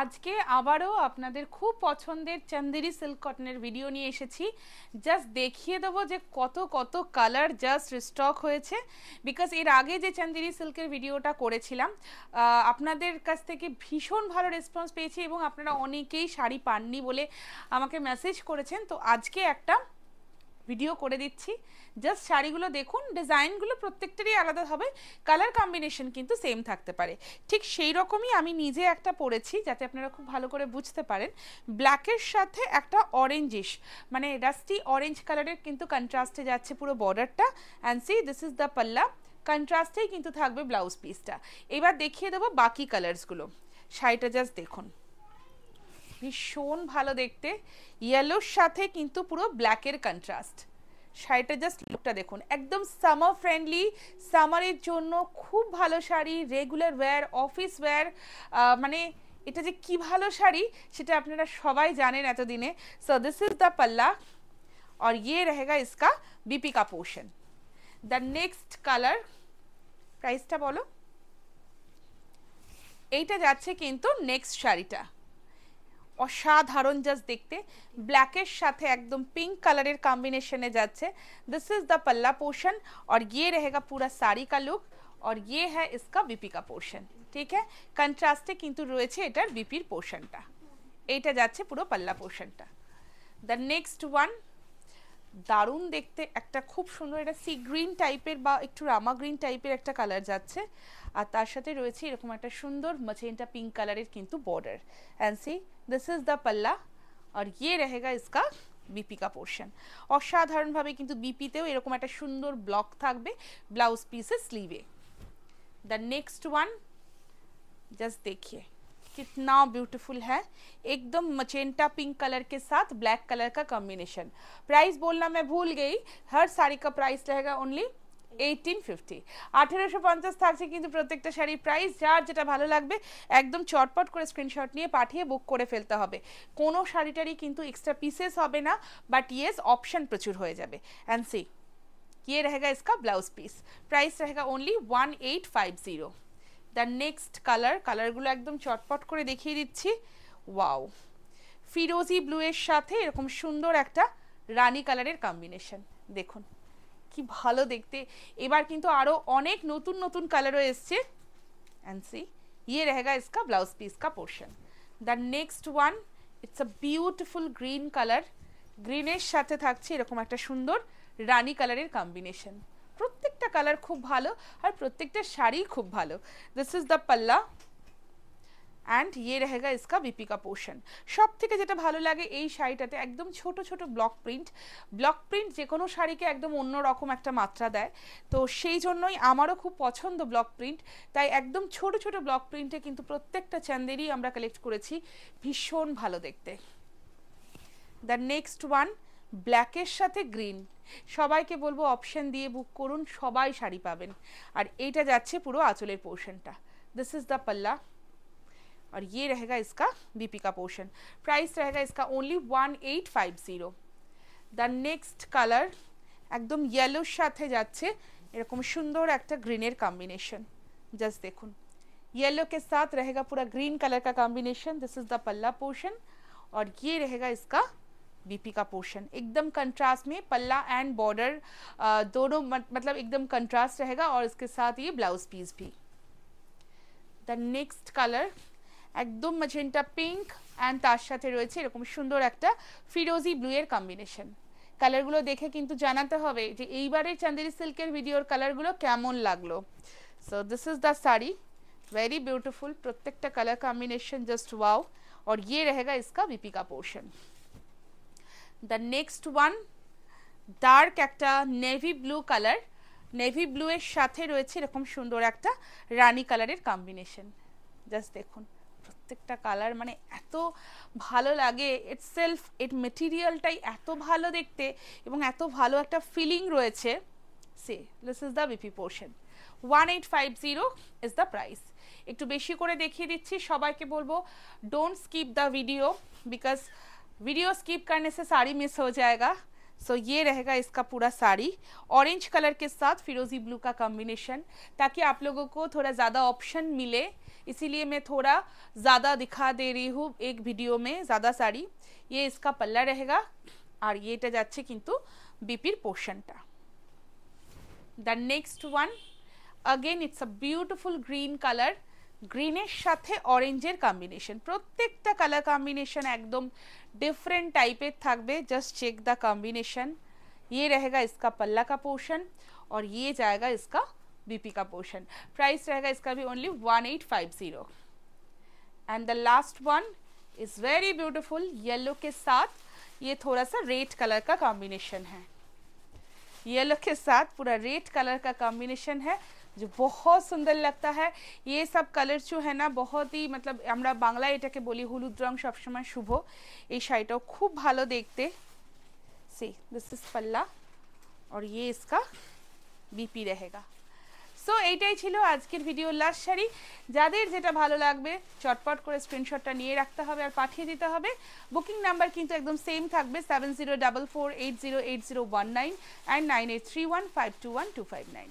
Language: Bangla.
আজকে আবারও আপনাদের খুব পছন্দের চান্দেরি সিল্ক কটনের ভিডিও নিয়ে এসেছি। জাস্ট দেখিয়ে দেবো যে কত কত কালার জাস্ট স্টক হয়েছে। বিকজ এর আগে যে চান্দেরি সিল্কের ভিডিওটা করেছিলাম আপনাদের কাছ থেকে ভীষণ ভালো রেসপন্স পেয়েছি এবং আপনারা অনেকেই শাড়ি পাননি বলে আমাকে মেসেজ করেছেন। তো আজকে একটা ভিডিও করে দিচ্ছি। জাস্ট শাড়িগুলো দেখুন, ডিজাইনগুলো প্রত্যেকটারই আলাদা হবে কালার কম্বিনেশন কিন্তু সেম থাকতে পারে। ঠিক সেই রকমই আমি নিজে একটা পরেছি, যাতে আপনারা খুব ভালো করে বুঝতে পারেন। ব্ল্যাকের সাথে একটা অরেঞ্জিশ মানে রাস্টি অরেঞ্জ কালারের কিন্তু কন্ট্রাস্টে যাচ্ছে পুরো বর্ডারটা and see this is the পাল্লা কন্ট্রাস্টেই কিন্তু থাকবে ব্লাউজ পিসটা এবার দেখিয়ে দেবো বাকি কালার্সগুলো শাড়িটা জাস্ট দেখুন। ভীষণ ভালো দেখতে ইয়েলোর সাথে কিন্তু পুরো ব্ল্যাকের কন্ট্রাস্ট শাড়িটা জাস্ট লুকটা দেখুন একদম সামার ফ্রেন্ডলি সামারের জন্য খুব ভালো sari regular wear office wear মানে এটা যে কি ভালো শাড়ি সেটা আপনারা সবাই জানেন এতদিনে সো দিস ইজ দ্য পাল্লা और ये रहेगा इसका बीपी का पोर्शन द नेक्स्ट কালার প্রাইসটা বলো এইটা যাচ্ছে কিন্তু নেক্সট শাড়িটা অসাধারণ জাস্ট দেখতে ব্ল্যাকের সাথে একদম পিঙ্ক কালারের কম্বিনেশনে যাচ্ছে this is the palla portion और ये रहेगा पूरा साड़ी का लुक और ये है इसका बीपी का पोर्शन ঠিক है কন্ট্রাস্টে কিন্তু রয়েছে এটার বিপির পোর্শনটা এইটা যাচ্ছে পুরো পাল্লা পোর্শনটা দ্য নেক্সট ওয়ান দারুণ দেখতে, একটা খুব সুন্দর এটা সি গ্রিন টাইপের বা একটু রামা গ্রিন টাইপের একটা কালার যাচ্ছে। আর তার সাথে রয়েছে এরকম একটা সুন্দর মাঝেটা পিঙ্ক কালারের কিন্তু border and see this is the পাল্লা আর ইয়ে রেহেগা ইসকা বিপিকা পোর্শন অসাধারণভাবে কিন্তু বিপিতেও এরকম একটা সুন্দর ব্লক থাকবে ব্লাউজ পিসে স্লিভে দ্য নেক্সট ওয়ান জাস্ট দেখিয়ে। कितना ब्यूटीफुल है एकदम मचेंटा पिंक कलर के साथ ब्लैक कलर का कॉम्बिनेशन प्राइस बोलना मैं भूल गई हर साड़ी का प्राइस रहेगा ओनली এইটিন ফিফটি আঠেরোশো পঞ্চাশ থাকছে কিন্তু প্রত্যেকটা শাড়ির প্রাইস যার যেটা ভালো লাগবে একদম চটপট করে স্ক্রিনশট নিয়ে পাঠিয়ে বুক করে ফেলতে হবে কোনো শাড়িটারই কিন্তু এক্সট্রা পিসেস হবে না বাট ইয়েস অপশন প্রচুর হয়ে যাবে অ্যান্ড সি ये रहेगा इसका ब्लाउज पीस प्राइस रहेगा only one eight five zero the next colour কালারগুলো একদম চটপট করে দেখিয়ে দিচ্ছি। ওয়াও ফিরোজি ব্লু এর সাথে এরকম সুন্দর একটা রানি কালারের কম্বিনেশন দেখুন, কি ভালো দেখতে। এবার কিন্তু আরও অনেক নতুন নতুন কালারও এসছে। অ্যান্ড সি ইয়ে রেহেগা ইসকা ব্লাউজ পিস কা portion the next one it's a beautiful green colour গ্রিনের সাথে থাকছে এরকম একটা সুন্দর রানি কালারের কম্বিনেশন কালার খুব ভালো আর প্রত্যেকটা শাড়ি খুব ভালো। দিস ইজ দ্য পাল্লা অ্যান্ড ইয়ে রেহেগা ইসকা বিপিকা পোর্শন সব থেকে যেটা ভালো লাগে এই শাড়িটাতে একদম ছোট ছোট ব্লক প্রিন্ট ব্লক প্রিন্ট যে কোনো শাড়িকে একদম অন্য রকম একটা মাত্রা দেয়। তো সেই জন্যই আমারও খুব পছন্দ ব্লক প্রিন্ট তাই একদম ছোট ছোট ব্লক প্রিন্টে কিন্তু প্রত্যেকটা চ্যান্দেরই আমরা কালেক্ট করেছি। ভীষণ ভালো দেখতে। দ্য নেক্সট ওয়ান ব্ল্যাকের সাথে গ্রিন সবাইকে বলবো অপশন দিয়ে বুক করুন সবাই শাড়ি পাবেন আর এইটা যাচ্ছে পুরো আঁচলের পোর্শনটা দিস ইজ দ্য পাল্লা और ये रहेगा इसका बीपी का पोर्शन प्राइस रहेगा इसका only one eight five zero the next colour একদম ইয়েলোর সাথে যাচ্ছে এরকম সুন্দর একটা গ্রিনের কম্বিনেশন জাস্ট দেখুন येलो के साथ रहेगा पूरा ग्रीन कलर का combination this is the palla portion और ये रहेगा इसका बीपी का पोर्शन एकदम कंट्रास्ट में पल्ला एंड बॉर्डर दोनों मतलब एकदम कंट्रास्ट रहेगा और इसके साथ ये ब्लाउज पीस भी. द नेक्स्ट कलर एकदम मजेंटा पिंक एंड तार रही है यकम सुंदर एक फिरोजी ब्लूर कम्बिनेशन कलरगुलो देखे क्योंकि जानाते हैं चंदिर सिल्कर भिडियोर कलरगुलो केम लागल so this is the sari very beautiful प्रत्येक कलर कम्बिनेशन जस्ट वाओ और ये रहेगा इसका बीपी का portion the next one dark একটা navy blue colour navy blue এর সাথে রয়েছে এরকম সুন্দর একটা রানি কালারের কম্বিনেশন জাস্ট দেখুন, প্রত্যেকটা কালার মানে এত ভালো লাগে ইট সেলফ এর মেটিরিয়ালটাই এত ভালো দেখতে এবং এত ভালো একটা ফিলিং রয়েছে। সে this is the BP portion one eight five zero is the price একটু বেশি করে দেখিয়ে দিচ্ছি, সবাইকে বলব don't skip the video because video skip करने से साड़ी मिस हो जाएगा। सो so, ये रहेगा इसका पूरा साड़ी। ऑरेंज कलर के साथ फिरोजी ब्लू का कॉम्बिनेशन ताकि आप लोगों को थोड़ा ज़्यादा ऑप्शन मिले। इसीलिए मैं थोड़ा ज़्यादा दिखा दे रही हूँ एक वीडियो में ज़्यादा साड़ी। ये इसका पल्ला रहेगा और ये जाच्छे किंतु बीपिर पोर्शनटा the next one again it's a beautiful green colour গ্রিনের সাথে অরেঞ্জের কম্বিনেশন প্রত্যেকটা কালার কম্বিনেশন একদম डिफरेंट टाइपेर থাকবে জাস্ট চেক দ্য কম্বিনেশন ये रहेगा इसका पल्ला का पोर्शन और ये जाएगा इसका बीपी का पोर्शन प्राइस रहेगा इसका भी only one eight five zero and the last one is very beautiful yellow के साथ ये थोड़ा सा रेड कलर का कॉम्बिनेशन है येलो के साथ पूरा रेड कलर का कॉम्बिनेशन है जो बहुत सुंदर लगता है ये सब कलर जो है ना बहुत ही मतलब আমরা বাংলায় এটাকে বলি হলুদ রং সবসময় শুভ এই শাড়িটাও খুব ভালো দেখতে সি দিস ইজ পাল্লা और ये इसका বিপি रहेगा সো এইটাই ছিল আজকের ভিডিওর লাস্ট শাড়ি যাদের যেটা ভালো লাগবে চটপট করে স্ক্রিনশটটা নিয়ে রাখতে হবে আর পাঠিয়ে দিতে হবে বুকিং নাম্বার কিন্তু একদম সেম থাকবে seven zero double four eight zero eight zero one nine and nine eight three one five two one two five nine